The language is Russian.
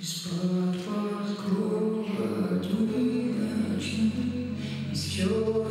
Из-под подкрова тьмы ночной, из черной